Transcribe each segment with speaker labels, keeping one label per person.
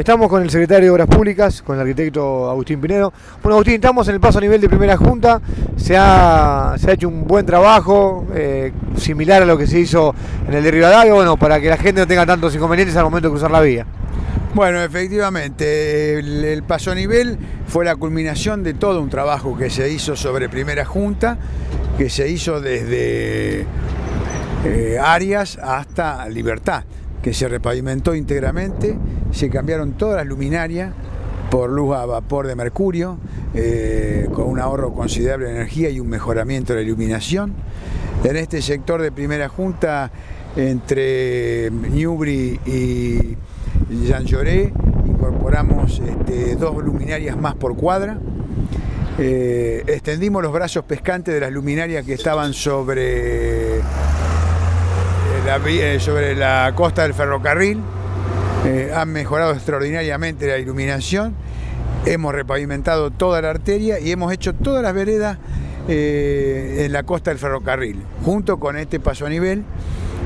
Speaker 1: Estamos con el secretario de Obras Públicas, con el arquitecto Agustín Pinedo. Bueno, Agustín, estamos en el paso a nivel de primera junta. Se ha, se ha hecho un buen trabajo, eh, similar a lo que se hizo en el de Rivadavia, bueno, para que la gente no tenga tantos inconvenientes al momento de cruzar la vía.
Speaker 2: Bueno, efectivamente, el, paso a nivel fue la culminación de todo un trabajo que se hizo sobre primera junta, que se hizo desde eh, Arias hasta Libertad que se repavimentó íntegramente, se cambiaron todas las luminarias por luz a vapor de mercurio, eh, con un ahorro considerable de energía y un mejoramiento de la iluminación. En este sector de primera junta, entre Newbury y Jean Lloré, incorporamos este, dos luminarias más por cuadra. Eh, extendimos los brazos pescantes de las luminarias que estaban sobre eh, sobre la costa del ferrocarril. Eh, han mejorado extraordinariamente la iluminación. Hemos repavimentado toda la arteria y hemos hecho todas las veredas eh, en la costa del ferrocarril, junto con este paso a nivel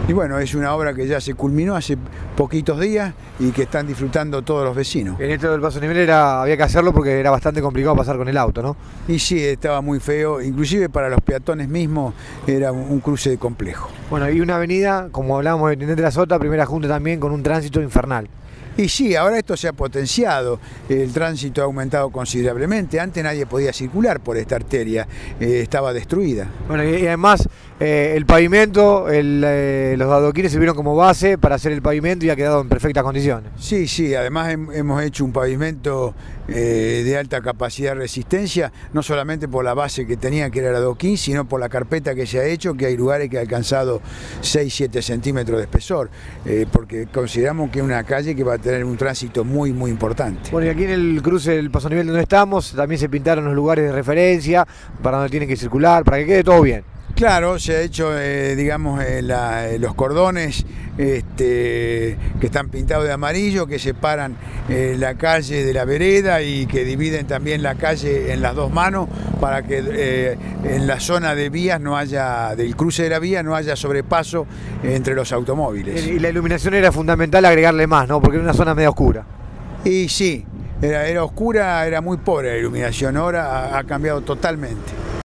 Speaker 2: y bueno, es una obra que ya se culminó hace poquitos días y que están disfrutando todos los vecinos.
Speaker 1: En esto del paso nivel era, había que hacerlo porque era bastante complicado pasar con el auto, ¿no?
Speaker 2: Y sí, estaba muy feo, inclusive para los peatones mismos era un cruce complejo.
Speaker 1: Bueno, y una avenida, como hablábamos de Intendente de la Sota, primera junta también con un tránsito infernal.
Speaker 2: Y sí, ahora esto se ha potenciado, el tránsito ha aumentado considerablemente, antes nadie podía circular por esta arteria, eh, estaba destruida.
Speaker 1: Bueno, y además eh, el pavimento, el, eh, los adoquines sirvieron como base para hacer el pavimento y ha quedado en perfectas condiciones.
Speaker 2: Sí, sí, además hemos hecho un pavimento de alta capacidad de resistencia, no solamente por la base que tenía, que era el adoquín, sino por la carpeta que se ha hecho, que hay lugares que ha alcanzado 6-7 centímetros de espesor, porque consideramos que es una calle que va a tener un tránsito muy, muy importante.
Speaker 1: Bueno, y aquí en el cruce del paso nivel donde estamos, también se pintaron los lugares de referencia para donde tienen que circular, para que quede todo bien.
Speaker 2: Claro, se ha hecho, eh, digamos, eh, la, eh, los cordones este, que están pintados de amarillo, que separan eh, la calle de la vereda y que dividen también la calle en las dos manos para que en la zona de vías no haya, del cruce de la vía, no haya sobrepaso entre los automóviles.
Speaker 1: Y la iluminación era fundamental agregarle más, ¿no? Porque era una zona medio oscura.
Speaker 2: Y sí, era, era oscura, era muy pobre la iluminación, ahora ha, ha cambiado totalmente.